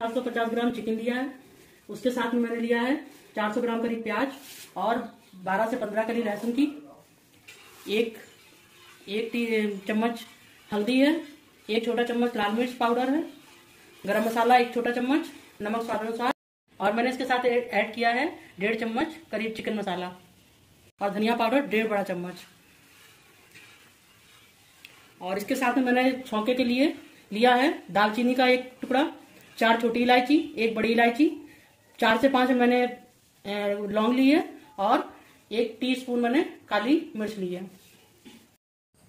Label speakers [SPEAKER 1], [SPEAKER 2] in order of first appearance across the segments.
[SPEAKER 1] सात सौ पचास ग्राम चिकन लिया है। उसके साथ में मैंने लिया है चार सौ ग्राम करीब प्याज और बारह से पंद्रह कली लहसुन की। एक एक चम्मच हल्दी है, एक छोटा चम्मच लाल मिर्च पाउडर है, गरम मसाला एक छोटा चम्मच, नमक स्वाद अनुसार। और मैंने इसके साथ ऐड किया है डेढ़ चम्मच करीब चिकन मसाला और धनिया पाउडर डेढ़ बड़ा चम्मच। और इसके साथ में मैंने छौके के लिए लिया है दालचीनी का एक टुकड़ा। चार छोटी इलायची, एक बड़ी इलायची। चार से पाँच मैंने लौंग ली है और एक टीस्पून मैंने काली मिर्च ली है।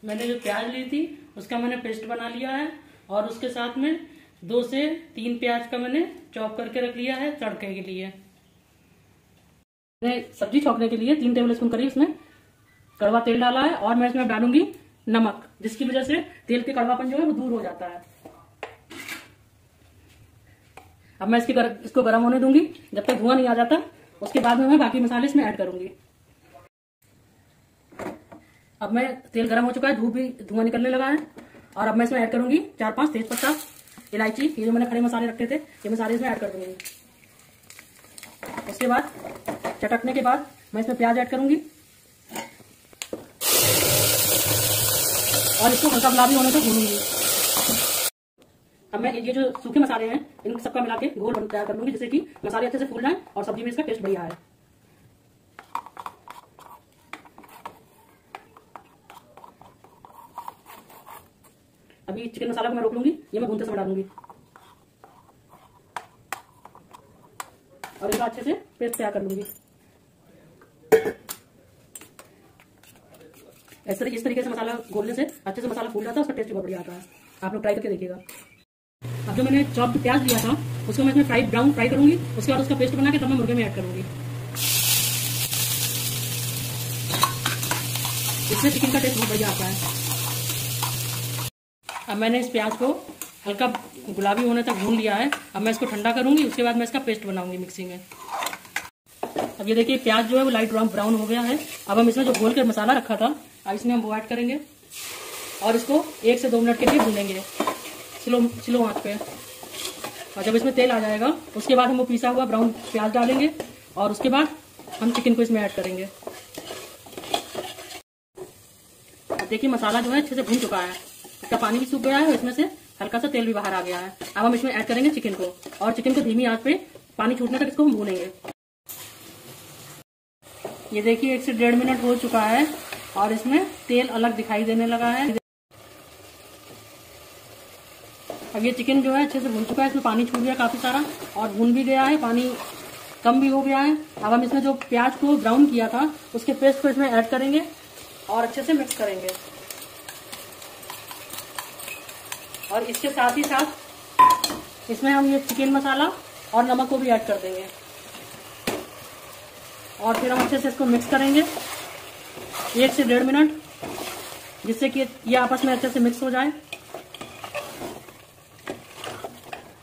[SPEAKER 1] मैंने जो प्याज ली थी, उसका मैंने पेस्ट बना लिया है और उसके साथ में दो से तीन प्याज का मैंने चॉप करके रख लिया है तड़के के लिए। मैंने सब्ज़ी छौंकने के लिए तीन टेबल स्पून करीब इसमें कड़वा तेल डाला है और मैं इसमें डालूँगी नमक, जिसकी वजह से तेल के कड़वापन जो है वो दूर हो जाता है। अब मैं इसकी गर, इसको गर्म होने दूँगी जब तक धुआँ नहीं आ जाता उसके बाद में मैं बाकी मसाले इसमें ऐड करूँगी। अब मैं तेल गर्म हो चुका है धूप भी धुआँ निकलने लगा है और अब मैं इसमें ऐड करूँगी चार पाँच तेज पत्ता इलायची ये जो मैंने खड़े मसाले रखे थे ये मसाले इसमें ऐड कर दूँगी। उसके बाद चटकने के बाद मैं इसमें प्याज ऐड करूँगी। और इसको हल्का गुलाबी होने तक भूनूँगी। अब मैं ये जो सूखे मसाले हैं, इन सबका मिला के घोल तैयार कर लूँगी, जिससे कि मसाले अच्छे से फूल जाए और सब्ज़ी में इसका टेस्ट बढ़िया है अभी चिकन मसाला को मैं रोक लूँगी, ये मैं भूनते समय डालूँगी। और इसका अच्छे से पेस्ट तैयार कर लूँगी। तरीके इस तरीके से मसाला घोलने से अच्छे से मसाला फूल जाता है, उसका टेस्ट बहुत बढ़िया आता है। आप लोग ट्राई करके देखिएगा। अब जो मैंने चॉप प्याज लिया था, उसको मैं इसमें फ्राई ब्राउन फ्राई करूँगी, उसके बाद उसका पेस्ट बना के तब मैं मुर्गे में ऐड करूँगी। इससे चिकन का टेस्ट बहुत बढ़िया आता है। अब मैंने इस प्याज को हल्का गुलाबी होने तक भून लिया है। अब मैं इसको ठंडा करूँगी, उसके बाद मैं इसका पेस्ट बनाऊँगी मिक्सी में। अब ये देखिए, प्याज जो है वो लाइट ब्राउन हो गया है। अब हम इसमें जो घोल कर मसाला रखा था, अब इसमें हम वो ऐड करेंगे और इसको एक से दो मिनट के लिए भूनेंगे। स्लो स्लो आँच पे। और जब इसमें तेल आ जाएगा, उसके बाद हम वो पीसा हुआ ब्राउन प्याज डालेंगे और उसके बाद हम चिकन को इसमें ऐड करेंगे। अब देखिए मसाला जो है अच्छे से भून चुका है। इसका पानी भी सूख गया है इसमें से हल्का सा तेल भी बाहर आ गया है। अब हम इसमें ऐड करेंगे चिकन को और चिकन को धीमी आँच पे पानी छूटने तक इसको हम भूनेंगे। ये देखिए एक से डेढ़ मिनट हो चुका है और इसमें तेल अलग दिखाई देने लगा है। अब ये चिकन जो है अच्छे से भून चुका है, इसमें पानी छूट गया काफ़ी सारा और भून भी गया है, पानी कम भी हो गया है। अब हम इसमें जो प्याज को ब्राउन किया था, उसके पेस्ट को इसमें ऐड करेंगे और अच्छे से मिक्स करेंगे। और इसके साथ ही साथ इसमें हम ये चिकन मसाला और नमक को भी ऐड कर देंगे। और फिर हम अच्छे से इसको मिक्स करेंगे एक से डेढ़ मिनट, जिससे कि ये आपस में अच्छे से मिक्स हो जाए।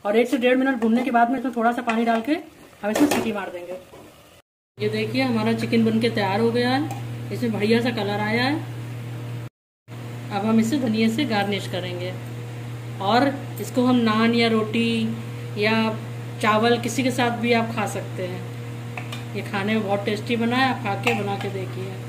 [SPEAKER 1] और एक से डेढ़ मिनट भूनने के बाद में इसमें थोड़ा सा पानी डाल के हम इसमें सीटी मार देंगे। ये देखिए, हमारा चिकन बन के तैयार हो गया है। इसमें बढ़िया सा कलर आया है। अब हम इसे धनिया से गार्निश करेंगे। और इसको हम नान या रोटी या चावल किसी के साथ भी आप खा सकते हैं। ये खाने में बहुत टेस्टी बना है, आप खा के बना के देखिए।